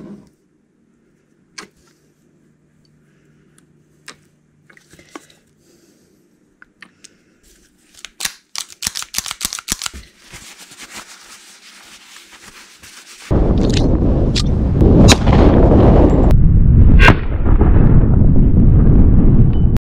Mm-hmm.